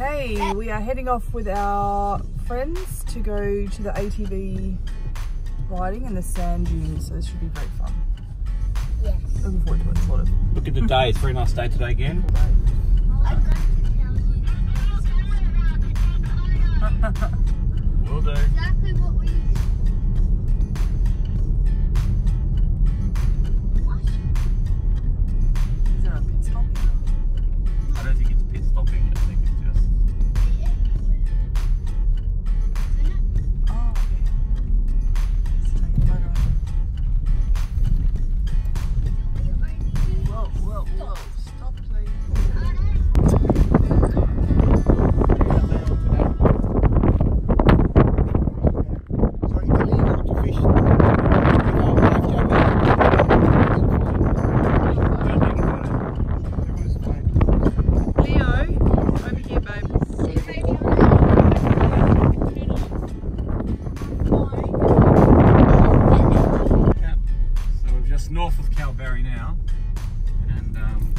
Okay, we are heading off with our friends to go to the ATV riding in the sand dunes, so this should be very fun. Yes. Looking forward to it, sort of. Look at the day. It's a very nice day today again. now, and um,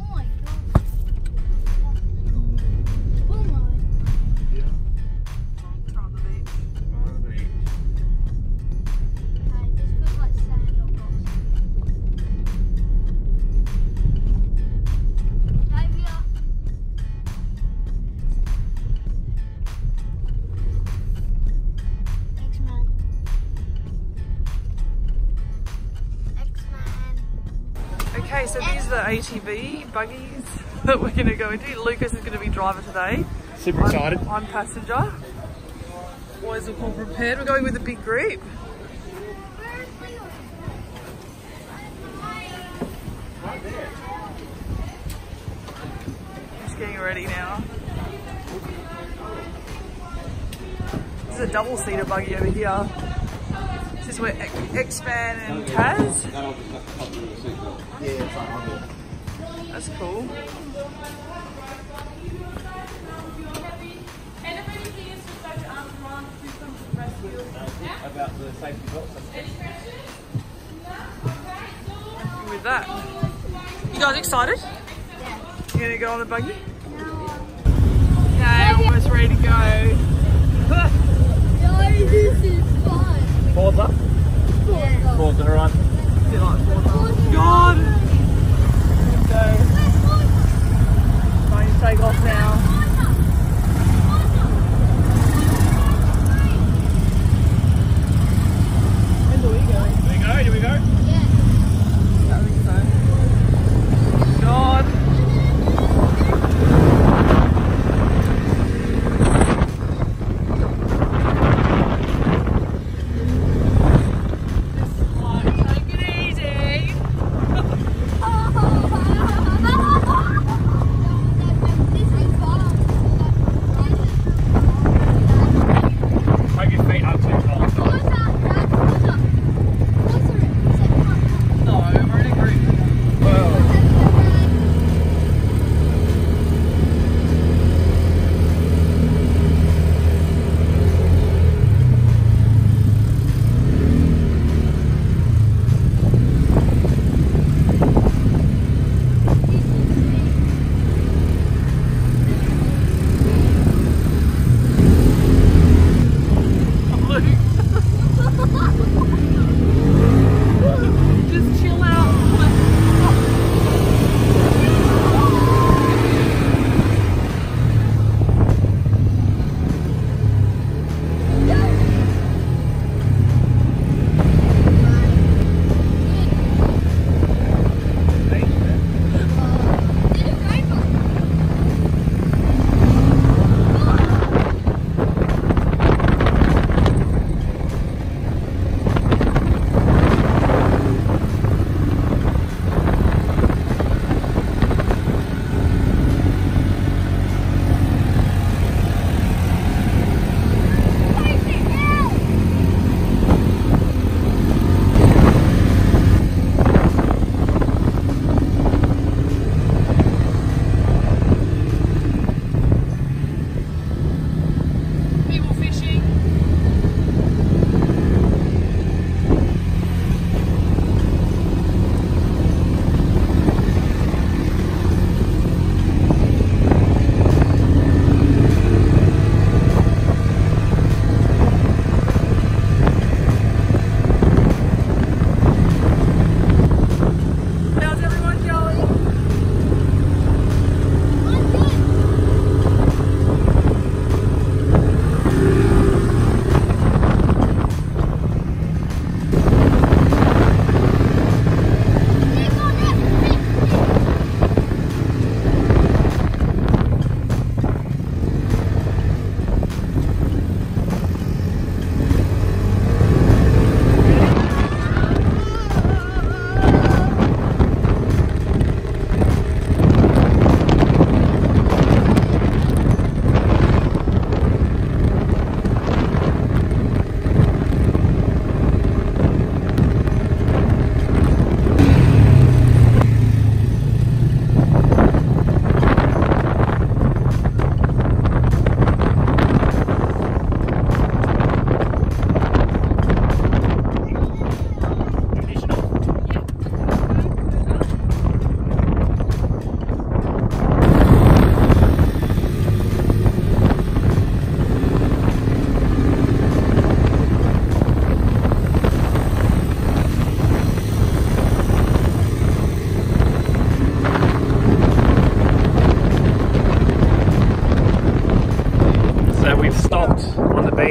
Oh Okay, so these are the ATV buggies that we're going to go into. Lucas is going to be driver today. Super excited. I'm, I'm passenger. Boys are all prepared. We're going with a big group. Just getting ready now. This is a double seater buggy over here. Is where X- X-Man and there. That's cool. About the safety belts. With that. You guys excited? You gonna go on the buggy? Okay, almost ready to go. No, this is fun. Forza. Yeah. Forza, alright. Bit like Forza. God! Go. Going to take off now. When we go? Here we go, here we go.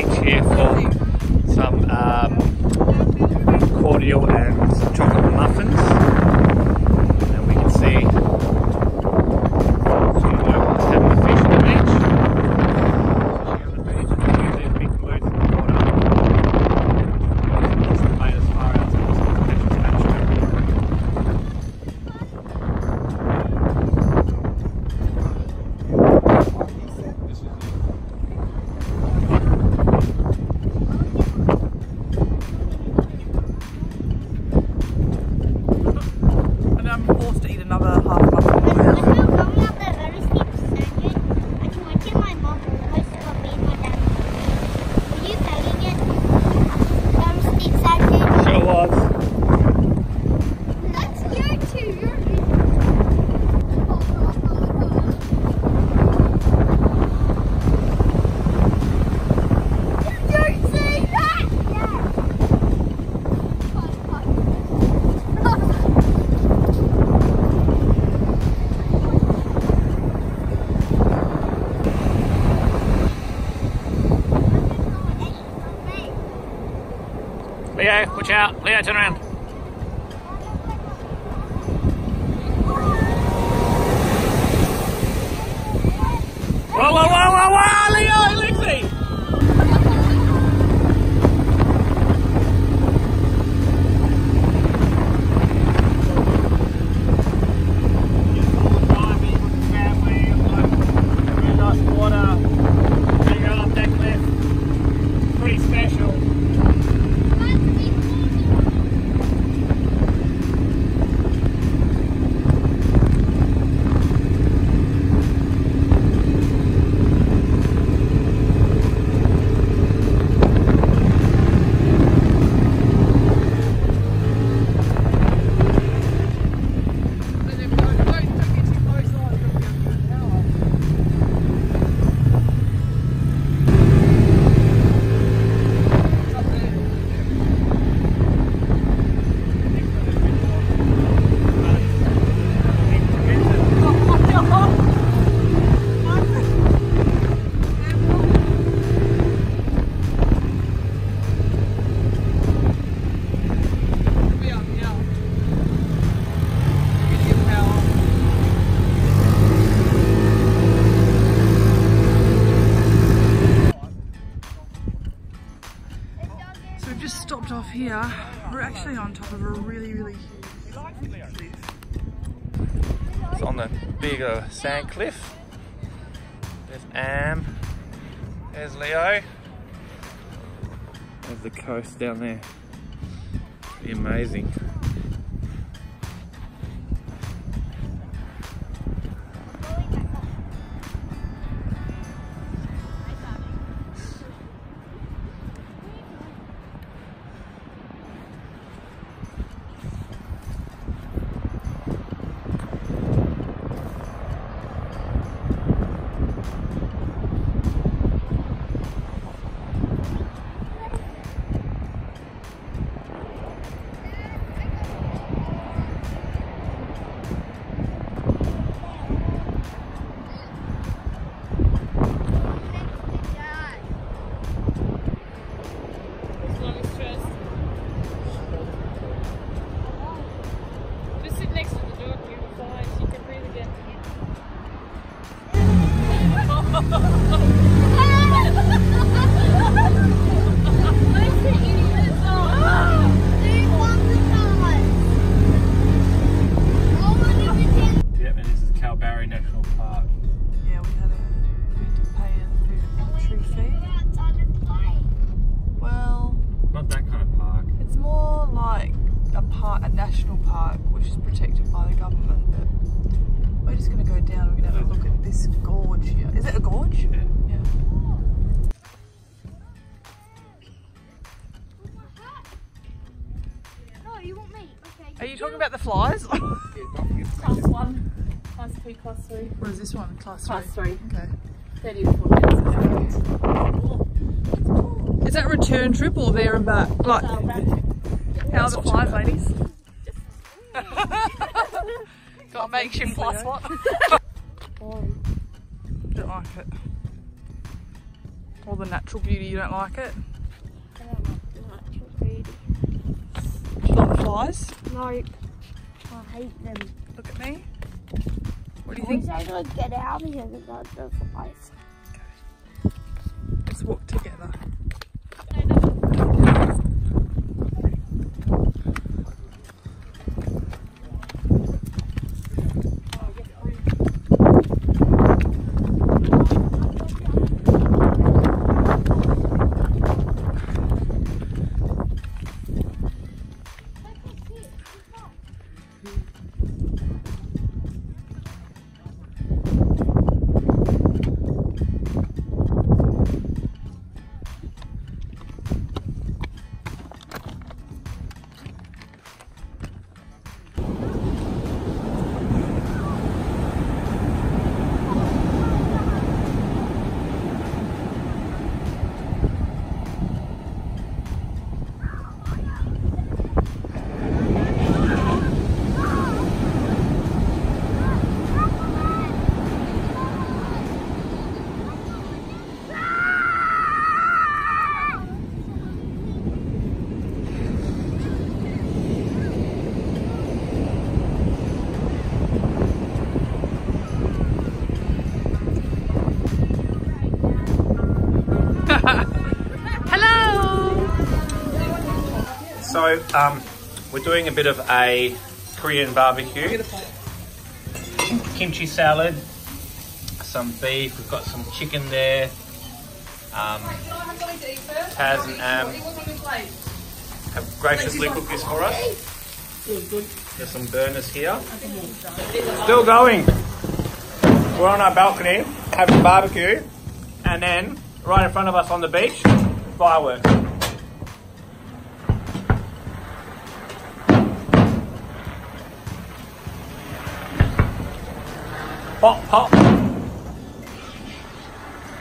Cheerful. here for Leo, watch out. Leo, turn around. Whoa, whoa, whoa, top of a really, really cliff. It's on the bigger sand cliff. There's Am. There's Leo. There's the coast down there. It'd Be amazing. It's more like a food to pay and food to pay. Well, not that kind of park, It's more like a part a national park, which is protected flies? Class one, class two, class three. what is this one? Class three. Class three. Okay. 30 to 40 minutes. Is that return trip or there and back? Like, back. how are the flies, ladies? Got a makeshift Plus Lego. what? Don't like it. All the natural beauty, you don't like it? Do you like the flies? No, I hate them. Look at me. What do you I wish think? I could get out of here because the flies. Let's walk together. So, um, we're doing a bit of a Korean barbecue. Kimchi salad, some beef, we've got some chicken there. Um, Taz and Am have graciously cooked this for us. There's some burners here. Still going. We're on our balcony having barbecue, and then right in front of us on the beach, fireworks. Pop, pop.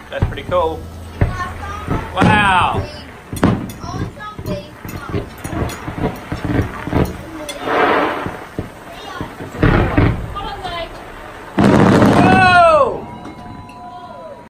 That's pretty cool. Wow.